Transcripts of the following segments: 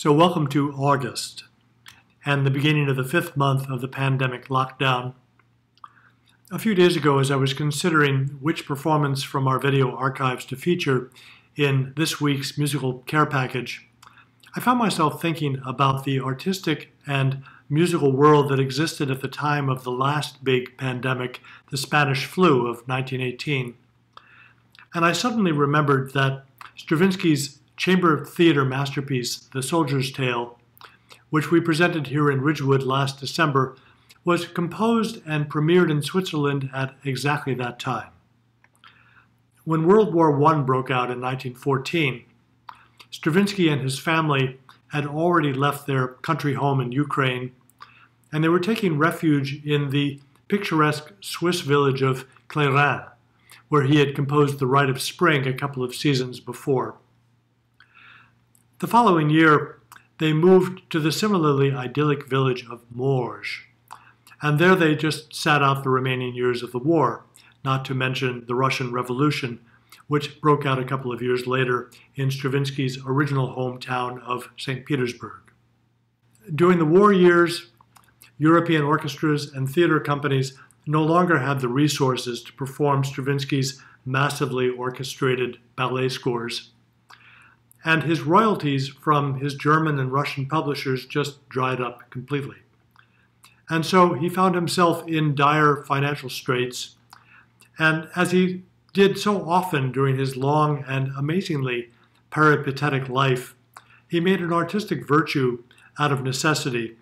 So, welcome to August and the beginning of the fifth month of the pandemic lockdown. A few days ago, as I was considering which performance from our video archives to feature in this week's musical care package, I found myself thinking about the artistic and musical world that existed at the time of the last big pandemic, the Spanish flu of 1918. And I suddenly remembered that Stravinsky's chamber of theater masterpiece, The Soldier's Tale, which we presented here in Ridgewood last December, was composed and premiered in Switzerland at exactly that time. When World War I broke out in 1914, Stravinsky and his family had already left their country home in Ukraine, and they were taking refuge in the picturesque Swiss village of Clarens, where he had composed The Rite of Spring a couple of seasons before. The following year, they moved to the similarly idyllic village of Morges, and there they just sat out the remaining years of the war, not to mention the Russian Revolution, which broke out a couple of years later in Stravinsky's original hometown of St. Petersburg. During the war years, European orchestras and theater companies no longer had the resources to perform Stravinsky's massively orchestrated ballet scores and his royalties from his German and Russian publishers just dried up completely. And so he found himself in dire financial straits, and as he did so often during his long and amazingly peripatetic life, he made an artistic virtue out of necessity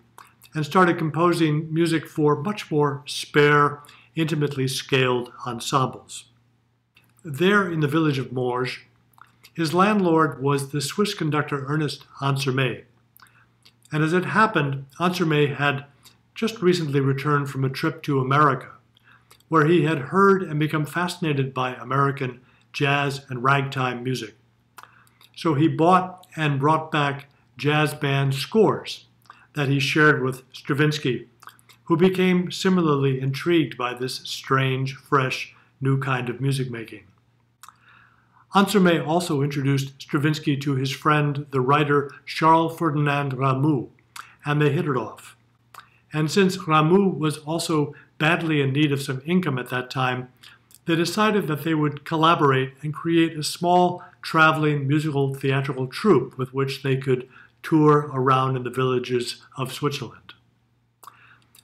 and started composing music for much more spare, intimately scaled ensembles. There in the village of Morges, his landlord was the Swiss conductor Ernest Ansermet. And as it happened, Ansermet had just recently returned from a trip to America, where he had heard and become fascinated by American jazz and ragtime music. So he bought and brought back jazz band scores that he shared with Stravinsky, who became similarly intrigued by this strange, fresh, new kind of music making. Ansermet also introduced Stravinsky to his friend, the writer Charles Ferdinand Ramuz, and they hit it off. And since Ramuz was also badly in need of some income at that time, they decided that they would collaborate and create a small traveling musical theatrical troupe with which they could tour around in the villages of Switzerland.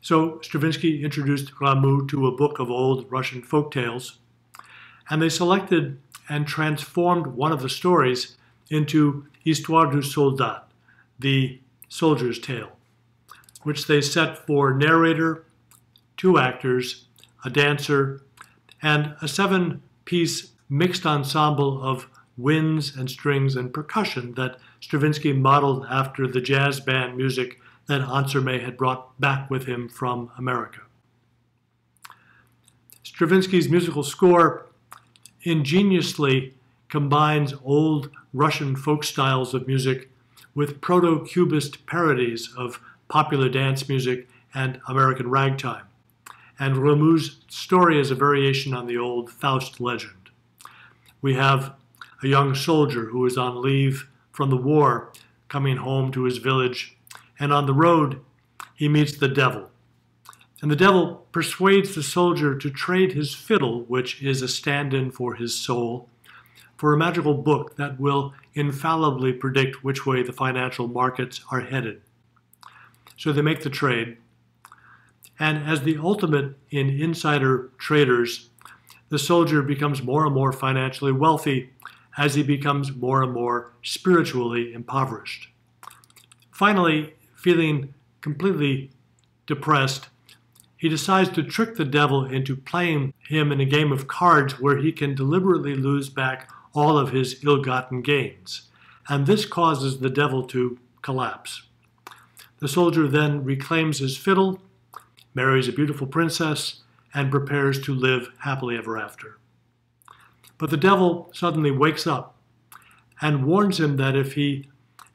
So Stravinsky introduced Ramuz to a book of old Russian folk tales, and they selected and transformed one of the stories into Histoire du Soldat, the soldier's tale, which they set for narrator, two actors, a dancer, and a seven piece mixed ensemble of winds and strings and percussion that Stravinsky modeled after the jazz band music that Ansermet had brought back with him from America. Stravinsky's musical score ingeniously combines old Russian folk styles of music with proto cubist parodies of popular dance music and American ragtime. And Ramuz's story is a variation on the old Faust legend. We have a young soldier who is on leave from the war coming home to his village, and on the road he meets the devil, and the devil persuades the soldier to trade his fiddle, which is a stand in for his soul, for a magical book that will infallibly predict which way the financial markets are headed. So they make the trade. And as the ultimate in insider traders, the soldier becomes more and more financially wealthy as he becomes more and more spiritually impoverished. Finally, feeling completely depressed, he decides to trick the devil into playing him in a game of cards where he can deliberately lose back all of his ill gotten gains. And this causes the devil to collapse. The soldier then reclaims his fiddle, marries a beautiful princess, and prepares to live happily ever after. But the devil suddenly wakes up and warns him that if he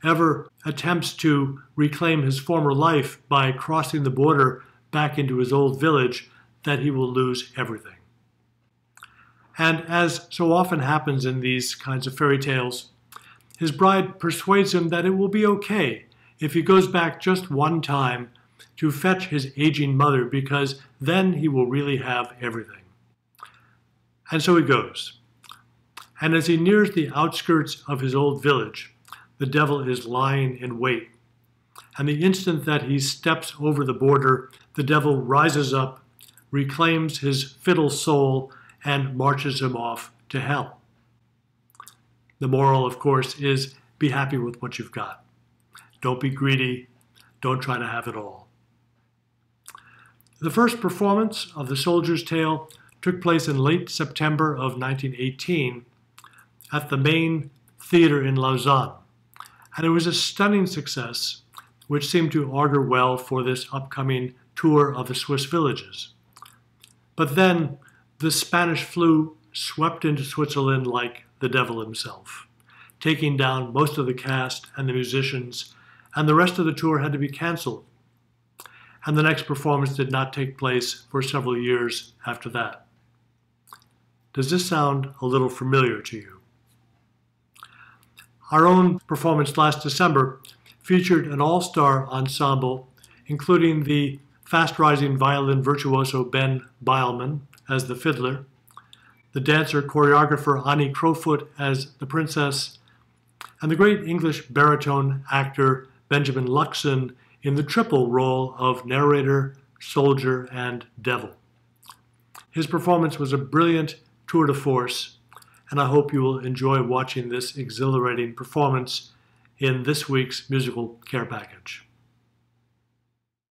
ever attempts to reclaim his former life by crossing the border back into his old village, that he will lose everything. And as so often happens in these kinds of fairy tales, his bride persuades him that it will be okay if he goes back just one time to fetch his aging mother because then he will really have everything. And so he goes. And as he nears the outskirts of his old village, the devil is lying in wait. And the instant that he steps over the border, the devil rises up, reclaims his fiddle soul, and marches him off to hell. The moral, of course, is be happy with what you've got. Don't be greedy. Don't try to have it all. The first performance of The Soldier's Tale took place in late September of 1918 at the main theater in Lausanne, and it was a stunning success, which seemed to augur well for this upcoming tour of the Swiss villages. But then the Spanish flu swept into Switzerland like the devil himself, taking down most of the cast and the musicians, and the rest of the tour had to be canceled and the next performance did not take place for several years after that. Does this sound a little familiar to you? Our own performance last December featured an all star ensemble, including the fast rising violin virtuoso Ben Beilman as the fiddler, the dancer choreographer Anni Crofut as the princess, and the great English baritone actor Benjamin Luxon in the triple role of narrator, soldier, and devil. His performance was a brilliant tour de force, and I hope you will enjoy watching this exhilarating performance in this week's musical care package.